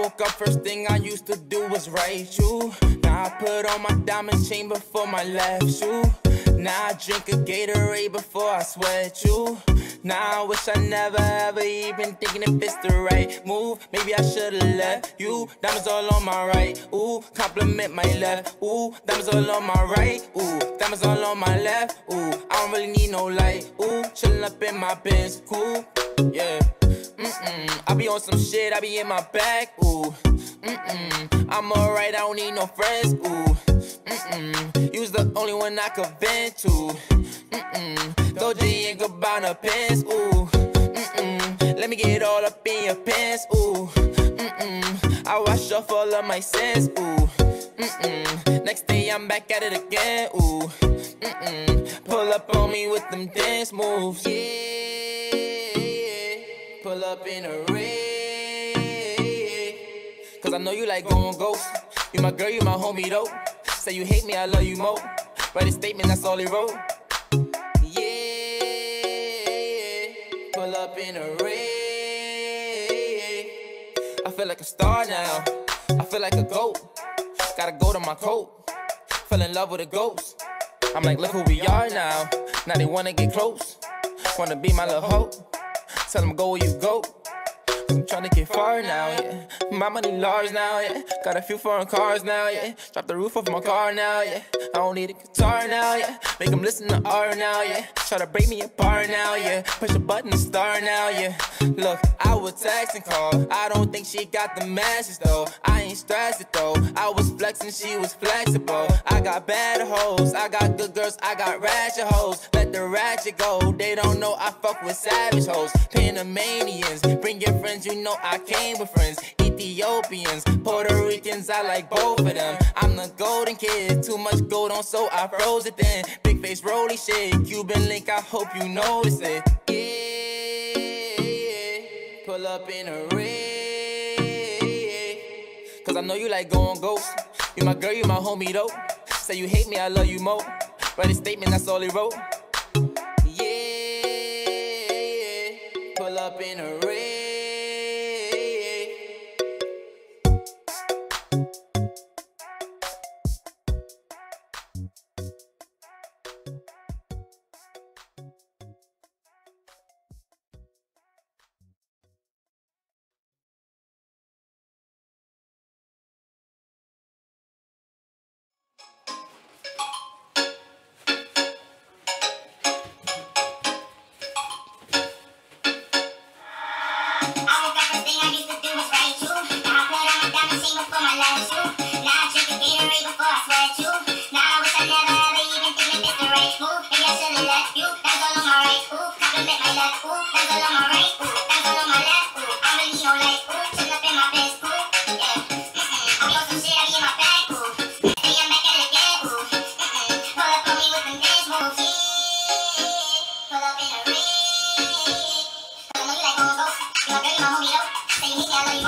Woke up, first thing I used to do was write you. Now I put on my diamond chain before my left shoe. Now I drink a Gatorade before I sweat you. Now I wish I never ever even thinking if it's the right move. Maybe I should've left you. Diamonds all on my right. Ooh, compliment my left. Ooh, diamonds all on my right. Ooh, diamonds all on my left. Ooh, I don't really need no light. Ooh, chillin' up in my Benz. Cool, yeah. I be on some shit, I be in my bag, ooh. Mm-mm. I'm alright, I don't need no friends, ooh. Mm-mm. You's the only one I could vent to. Mm-mm. Go G and go buy no pants, ooh. Mm-mm. Let me get all up in your pants, ooh. Mm-mm. I wash off all of my sins, ooh. Mm-mm. Next day I'm back at it again, ooh. Mm-mm. Pull up on me with them dance moves, yeah. Pull up in a Wraith. Cause I know you like going ghost. You my girl, you my homie though. Say you hate me, I love you more. Write a statement, that's all he wrote. Yeah. Pull up in a Wraith. I feel like a star now. I feel like a goat. Gotta go to my coat. Fell in love with a ghost. I'm like, look who we are now. Now they wanna get close. Wanna be my little hoe. Tell them go where you go. I'm trying to get far now, yeah. My money large now, yeah. Got a few foreign cars now, yeah. Drop the roof off my car now, yeah. I don't need a guitar now, yeah. Make them listen to R now, yeah. Try to break me apart now, yeah. Push a button to start now, yeah. Look, I would text and call. I don't think she got the message though. I ain't stressed it though. I was flexing, she was flexible. I got bad hoes, I got good girls, I got ratchet hoes. Let the ratchet go. They don't know I fuck with savage hoes. Panamanians, bring your friends, you know I came with friends. Ethiopians, Puerto Ricans, I like both of them. I'm the golden kid, too much gold on, so I froze it then. Big face, rolly shit, Cuban link, I hope you notice it. Yeah, pull up in a Wraith. Cause I know you like going ghost. You my girl, you my homie though. Say you hate me, I love you more. Write a statement, that's all he wrote. Yeah, pull up in a Wraith.